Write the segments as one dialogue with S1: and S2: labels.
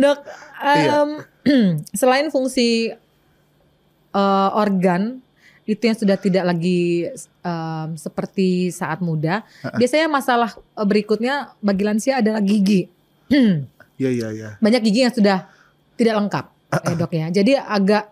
S1: Dok,
S2: Iya.
S1: em, selain fungsi eh, organ itu yang sudah tidak lagi em, seperti saat muda, biasanya masalah eh, berikutnya bagi lansia adalah gigi.
S2: Iya iya iya.
S1: Banyak gigi yang sudah tidak lengkap, ya dok ya. Jadi agak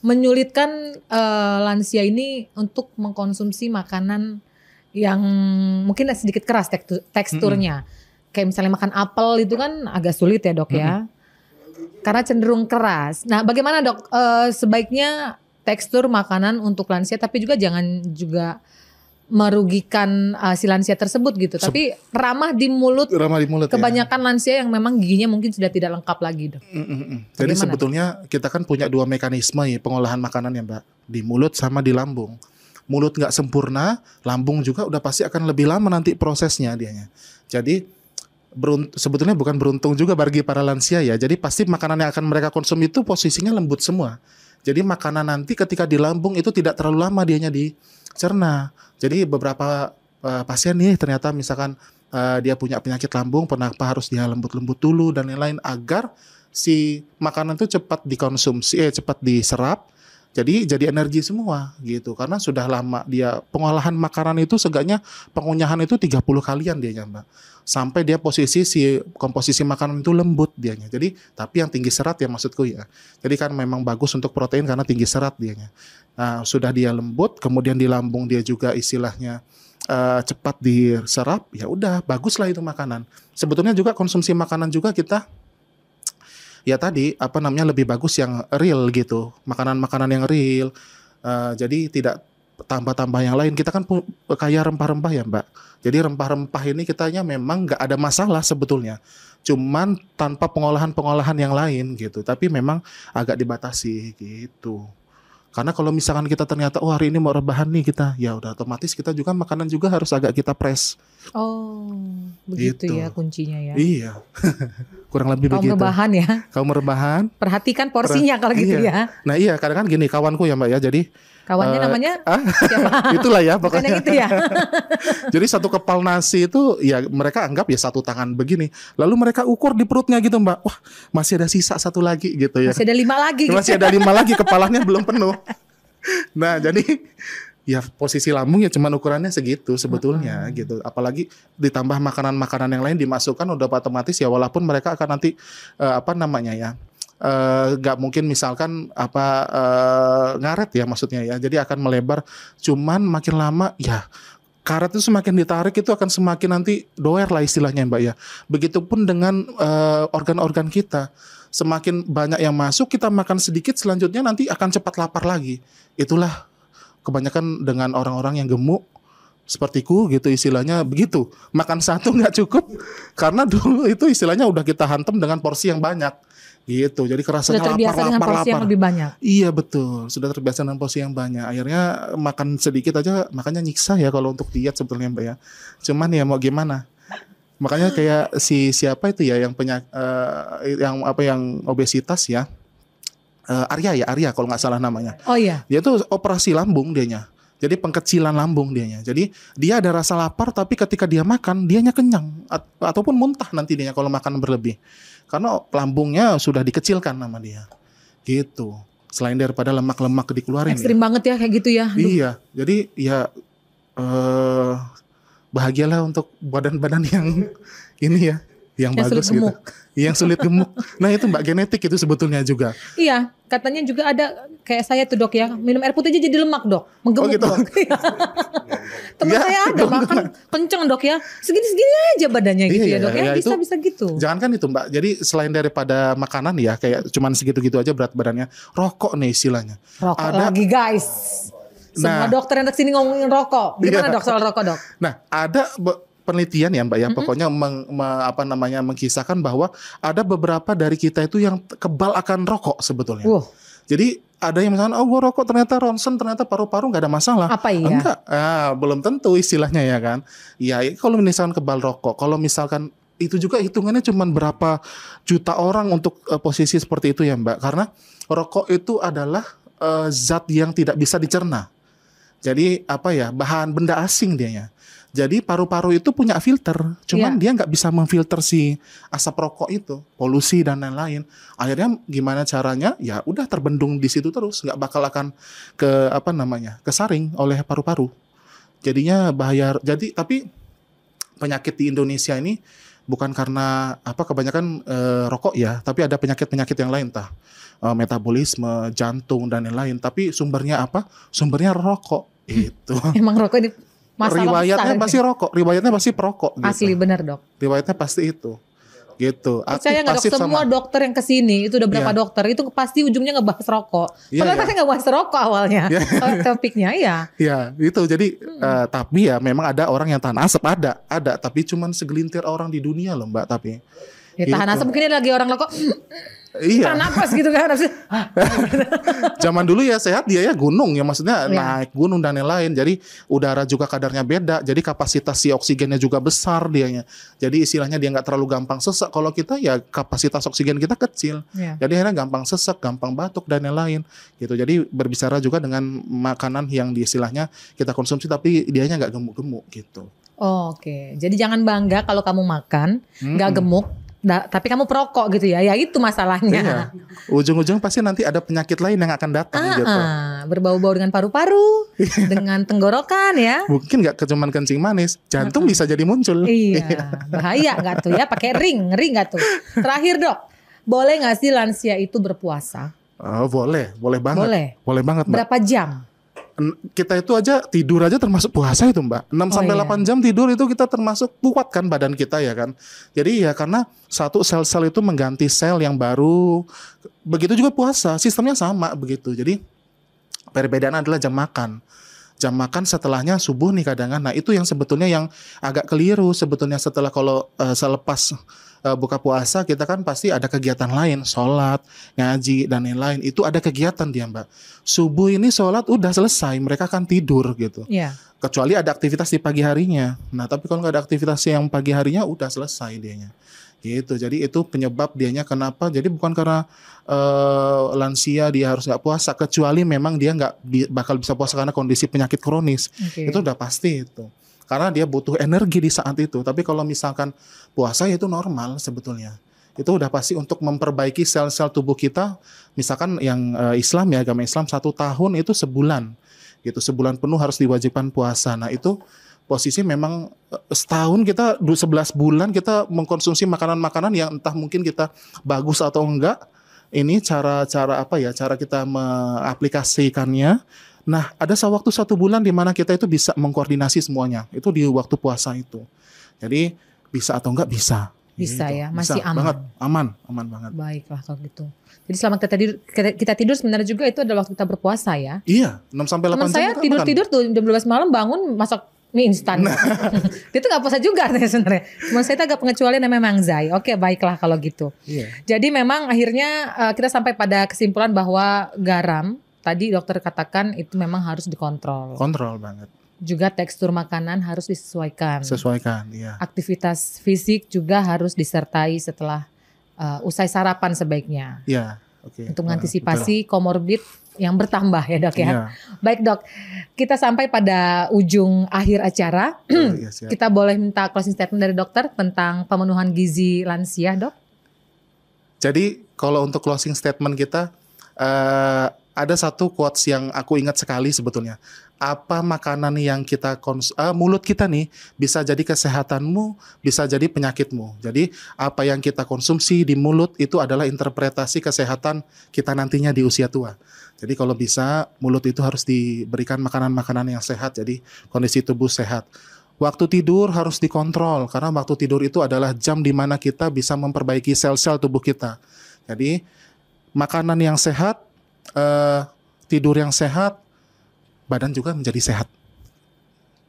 S1: menyulitkan eh, lansia ini untuk mengkonsumsi makanan yang mungkin sedikit keras teksturnya. Kayak misalnya makan apel itu kan agak sulit ya dok ya. Karena cenderung keras. Nah bagaimana dok Eh, sebaiknya tekstur makanan untuk lansia tapi juga jangan juga merugikan eh, si lansia tersebut gitu.
S2: Sep-
S1: Tapi ramah di mulut
S2: Ramah di mulut ya.
S1: kebanyakan lansia yang memang giginya mungkin sudah tidak lengkap lagi dok.
S2: Mm, mm, mm. Jadi
S1: Bagaimana?
S2: sebetulnya kita kan punya dua mekanisme ya pengolahan makanan ya Mbak. Di mulut sama di lambung. Mulut nggak sempurna, lambung juga udah pasti akan lebih lama nanti prosesnya dianya. Jadi berunt- sebetulnya bukan beruntung juga bagi para lansia ya. Jadi pasti makanan yang akan mereka konsum itu posisinya lembut semua. Jadi makanan nanti ketika di lambung itu tidak terlalu lama dianya dicerna. Jadi beberapa eh, pasien nih ternyata misalkan eh, dia punya penyakit lambung, kenapa harus dia lembut-lembut dulu dan lain-lain agar si makanan itu cepat dikonsumsi, eh cepat diserap. Jadi jadi energi semua gitu karena sudah lama dia pengolahan makanan itu seenggaknya pengunyahan itu 30 kalian dia Mbak. Sampai dia posisi si komposisi makanan itu lembut dianya. Jadi tapi yang tinggi serat ya maksudku ya. Jadi kan memang bagus untuk protein karena tinggi serat dianya. Nah, sudah dia lembut, kemudian di lambung dia juga istilahnya eh, cepat diserap, ya udah baguslah itu makanan. Sebetulnya juga konsumsi makanan juga kita ya tadi apa namanya lebih bagus yang real gitu, makanan-makanan yang real. Eh, jadi tidak tambah-tambah yang lain. Kita kan kaya rempah-rempah ya Mbak. Jadi rempah-rempah ini kitanya memang nggak ada masalah sebetulnya. Cuman tanpa pengolahan-pengolahan yang lain gitu. Tapi memang agak dibatasi gitu. Karena kalau misalkan kita ternyata oh hari ini mau rebahan nih kita, ya udah otomatis kita juga makanan juga harus agak kita press.
S1: Oh, begitu
S2: Gitu.
S1: ya kuncinya ya.
S2: Iya. Kurang lebih
S1: Kaum
S2: begitu.
S1: rebahan ya.
S2: Kaum rebahan.
S1: Perhatikan porsinya kalau gitu
S2: Iya.
S1: ya.
S2: Nah iya kadang kan gini kawanku ya Mbak ya. Jadi
S1: Kawannya
S2: Eh,
S1: namanya
S2: ah,
S1: siapa?
S2: itulah ya pokoknya.
S1: itu ya.
S2: Jadi satu kepal nasi itu ya mereka anggap ya satu tangan begini. Lalu mereka ukur di perutnya gitu Mbak. Wah masih ada sisa satu lagi gitu ya.
S1: Masih ada lima lagi. gitu.
S2: Masih ada lima lagi kepalanya belum penuh. Nah jadi ya posisi lambung ya cuman ukurannya segitu sebetulnya gitu. Apalagi ditambah makanan-makanan yang lain dimasukkan udah otomatis ya walaupun mereka akan nanti eh, apa namanya ya eh, nggak mungkin misalkan apa eh, ngaret ya maksudnya ya. Jadi akan melebar cuman makin lama ya karet itu semakin ditarik itu akan semakin nanti doer lah istilahnya Mbak ya. Begitupun dengan organ-organ kita. Semakin banyak yang masuk kita makan sedikit selanjutnya nanti akan cepat lapar lagi. Itulah kebanyakan dengan orang-orang yang gemuk sepertiku gitu istilahnya begitu. Makan satu nggak cukup karena dulu itu istilahnya udah kita hantam dengan porsi yang banyak gitu. Jadi
S1: Sudah terbiasa
S2: lapar,
S1: dengan
S2: lapar,
S1: porsi yang
S2: lapar.
S1: lebih banyak.
S2: Iya betul, sudah terbiasa dengan porsi yang banyak. Akhirnya makan sedikit aja, makanya nyiksa ya kalau untuk diet sebetulnya mbak ya. Cuman ya mau gimana? Makanya kayak si siapa itu ya yang penyak, eh, yang apa yang obesitas ya, Eh, Arya ya Arya kalau nggak salah namanya.
S1: Oh iya.
S2: Dia tuh operasi lambung dianya. Jadi pengkecilan lambung dianya. Jadi dia ada rasa lapar tapi ketika dia makan dianya kenyang At- ataupun muntah nanti dianya kalau makan berlebih. Karena lambungnya sudah dikecilkan nama dia. Gitu. Selain daripada lemak-lemak dikeluarin. ya.
S1: Ekstrim banget ya kayak gitu ya. Aduh.
S2: Iya. Jadi ya eh bahagialah untuk badan-badan yang ini ya, yang,
S1: Yang
S2: bagus gitu.
S1: gemuk.
S2: Yang sulit gemuk. Nah, itu Mbak genetik itu sebetulnya juga.
S1: Iya, katanya juga ada kayak saya tuh dok ya, minum air putih aja jadi lemak dok, menggemuk
S2: Oh, gitu.
S1: dok. Temen
S2: Ya,
S1: saya ada makan kenceng dok ya, segini-segini aja badannya gitu
S2: Iya,
S1: ya dok ya,
S2: ya,
S1: bisa
S2: itu-
S1: bisa gitu.
S2: Jangan kan itu Mbak. Jadi selain daripada makanan ya kayak cuman segitu-gitu aja berat badannya, rokok nih istilahnya.
S1: Rokok
S2: ada-
S1: lagi guys. Semua
S2: Nah.
S1: dokter yang ke sini ngomongin rokok. Gimana
S2: Iya.
S1: dok soal rokok dok?
S2: Nah, ada penelitian ya Mbak ya, pokoknya meng- me- apa namanya mengkisahkan bahwa ada beberapa dari kita itu yang kebal akan rokok sebetulnya.
S1: Wah,
S2: Jadi ada yang misalnya oh gua rokok ternyata ronsen ternyata paru-paru nggak ada masalah.
S1: apa iya?
S2: Enggak, ah, belum tentu istilahnya ya kan. Iya, kalau misalkan kebal rokok, kalau misalkan itu juga hitungannya cuma berapa juta orang untuk eh, posisi seperti itu ya Mbak. Karena rokok itu adalah eh, zat yang tidak bisa dicerna. Jadi apa ya, bahan benda asing dianya. Jadi paru-paru itu punya filter, cuman
S1: Iya.
S2: dia nggak bisa memfilter si asap rokok itu, polusi dan lain-lain. Akhirnya gimana caranya? Ya udah terbendung di situ terus, nggak bakal akan ke apa namanya, kesaring oleh paru-paru. Jadinya bahaya. Jadi tapi penyakit di Indonesia ini bukan karena apa kebanyakan eh, rokok ya, tapi ada penyakit-penyakit yang lain tah. Eh, metabolisme, jantung dan lain-lain. Tapi sumbernya apa? Sumbernya rokok. Itu.
S1: Emang rokok ini masalah
S2: riwayatnya
S1: besar.
S2: pasti rokok, riwayatnya pasti perokok gitu.
S1: Asli bener dok.
S2: Riwayatnya pasti itu. Gitu.
S1: Percaya nggak dok? Semua dokter yang ke sini itu udah berapa
S2: Iya.
S1: dokter itu pasti ujungnya ngebahas rokok.
S2: Iya,
S1: Padahal
S2: iya.
S1: saya nggak bahas rokok awalnya.
S2: Iya.
S1: Kalau Topiknya ya.
S2: Ya, itu. Jadi
S1: Hmm.
S2: eh, tapi ya memang ada orang yang tahan asap ada, ada, tapi cuman segelintir orang di dunia loh, Mbak, tapi.
S1: Ya, tahan
S2: Gitu.
S1: asap mungkin ini lagi orang rokok.
S2: Iya.
S1: Tahan napas gitu kan. Habis, ah,
S2: Zaman dulu ya sehat dia ya gunung ya maksudnya
S1: Iya.
S2: naik gunung dan lain-lain. Jadi udara juga kadarnya beda. Jadi kapasitas si oksigennya juga besar dianya. Jadi istilahnya dia nggak terlalu gampang sesak. Kalau kita ya kapasitas oksigen kita kecil.
S1: ya.
S2: Jadi akhirnya gampang sesak, gampang batuk dan lain-lain gitu. Jadi berbicara juga dengan makanan yang di istilahnya kita konsumsi tapi dianya nggak gemuk-gemuk gitu.
S1: Oh, Oke, jadi jangan bangga kalau kamu makan nggak
S2: Mm-mm.
S1: gemuk, da- tapi kamu perokok gitu ya. Ya itu masalahnya.
S2: Iya. Ujung-ujung pasti nanti ada penyakit lain yang akan datang
S1: Ah,
S2: gitu.
S1: ah, berbau-bau dengan paru-paru, dengan tenggorokan ya.
S2: Mungkin nggak cuman kencing manis, jantung bisa jadi muncul.
S1: Iya, bahaya nggak tuh ya? Pakai ring, ring nggak tuh? Terakhir dok, boleh nggak sih lansia itu berpuasa?
S2: Oh, boleh, boleh banget.
S1: Boleh.
S2: Boleh banget, Mbak.
S1: Berapa jam?
S2: Kita itu aja tidur aja termasuk puasa itu, Mbak. 6
S1: Oh,
S2: sampai
S1: iya.
S2: 8 jam tidur itu kita termasuk kuat kan badan kita ya kan. Jadi ya karena satu sel-sel itu mengganti sel yang baru. Begitu juga puasa, sistemnya sama begitu. Jadi perbedaan adalah jam makan. Jam makan setelahnya subuh nih kadangan. Nah, itu yang sebetulnya yang agak keliru sebetulnya setelah kalau eh, selepas eh, buka puasa kita kan pasti ada kegiatan lain, sholat, ngaji dan lain-lain. Itu ada kegiatan dia, Mbak. Subuh ini sholat udah selesai, mereka kan tidur gitu.
S1: Ya,
S2: Kecuali ada aktivitas di pagi harinya. Nah, tapi kalau nggak ada aktivitas yang pagi harinya udah selesai dianya. Gitu. Jadi itu penyebab dianya kenapa. Jadi bukan karena eh, lansia dia harus nggak puasa, kecuali memang dia nggak bi- bakal bisa puasa karena kondisi penyakit kronis.
S1: oke.
S2: Itu udah pasti itu. Karena dia butuh energi di saat itu. Tapi kalau misalkan puasa ya itu normal sebetulnya. Itu udah pasti untuk memperbaiki sel-sel tubuh kita. Misalkan yang eh, Islam ya agama Islam satu tahun itu sebulan. Gitu sebulan penuh harus diwajibkan puasa. Nah itu posisi memang eh, setahun kita du- 11 bulan kita mengkonsumsi makanan-makanan yang entah mungkin kita bagus atau enggak. Ini cara-cara apa ya? Cara kita mengaplikasikannya. Nah, ada waktu satu bulan di mana kita itu bisa mengkoordinasi semuanya. Itu di waktu puasa itu. Jadi bisa atau enggak bisa.
S1: Bisa
S2: Gitu.
S1: ya, masih
S2: Bisa
S1: aman.
S2: banget, aman, aman banget.
S1: Baiklah kalau gitu. Jadi selama kita tidur, kita, tidur sebenarnya juga itu adalah waktu kita berpuasa ya.
S2: Iya, 6 sampai 8
S1: Teman
S2: jam.
S1: saya tidur-tidur tuh jam 12 malam bangun masak mie instan.
S2: Nah.
S1: Dia tuh gak puasa juga nih sebenarnya. Cuma saya tuh agak pengecualian namanya Mang Zai. Oke baiklah kalau gitu.
S2: Iya.
S1: Jadi memang akhirnya eh, kita sampai pada kesimpulan bahwa garam tadi dokter katakan itu memang harus dikontrol.
S2: Kontrol banget.
S1: Juga tekstur makanan harus disesuaikan.
S2: Sesuaikan, iya.
S1: Aktivitas fisik juga harus disertai setelah eh, usai sarapan sebaiknya.
S2: Iya, oke.
S1: Untuk
S2: Nah,
S1: mengantisipasi komorbid yang bertambah ya dok ya.
S2: Iya.
S1: Baik dok, kita sampai pada ujung akhir acara.
S2: Oh, iya, siap.
S1: Kita boleh minta closing statement dari dokter tentang pemenuhan gizi lansia dok?
S2: Jadi kalau untuk closing statement kita eh, ada satu quotes yang aku ingat sekali sebetulnya. Apa makanan yang kita kons eh, mulut kita nih bisa jadi kesehatanmu, bisa jadi penyakitmu. Jadi apa yang kita konsumsi di mulut itu adalah interpretasi kesehatan kita nantinya di usia tua. Jadi kalau bisa mulut itu harus diberikan makanan-makanan yang sehat. Jadi kondisi tubuh sehat. Waktu tidur harus dikontrol karena waktu tidur itu adalah jam di mana kita bisa memperbaiki sel-sel tubuh kita. Jadi makanan yang sehat, eh, tidur yang sehat, badan juga menjadi sehat.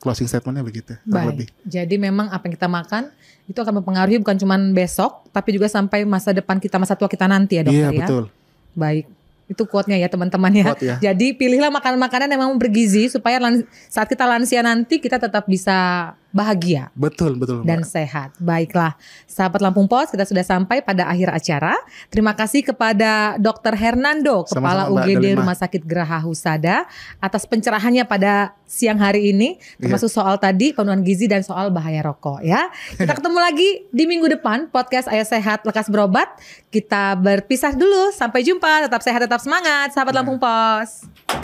S2: Closing statementnya begitu. kurang lebih.
S1: Baik. Jadi memang apa yang kita makan itu akan mempengaruhi bukan cuma besok, tapi juga sampai masa depan kita, masa tua kita nanti ya dokter
S2: Iya
S1: ya.
S2: betul.
S1: Baik. Itu quote-nya ya teman-teman ya.
S2: Ya.
S1: Jadi pilihlah makanan-makanan yang memang bergizi supaya saat kita lansia nanti kita tetap bisa bahagia
S2: Betul, betul.
S1: dan
S2: Mbak.
S1: sehat. Baiklah, sahabat Lampung Pos, kita sudah sampai pada akhir acara. Terima kasih kepada Dr. Hernando, Kepala
S2: Sama-sama, Mbak
S1: UGD
S2: Delima.
S1: Rumah Sakit Geraha Husada, atas pencerahannya pada siang hari ini, termasuk soal tadi pemenuhan gizi dan soal bahaya rokok. Ya, kita ketemu lagi di minggu depan podcast Ayo Sehat Lekas Berobat. Kita berpisah dulu, sampai jumpa. Tetap sehat, tetap semangat, sahabat
S2: Iya.
S1: Lampung Pos.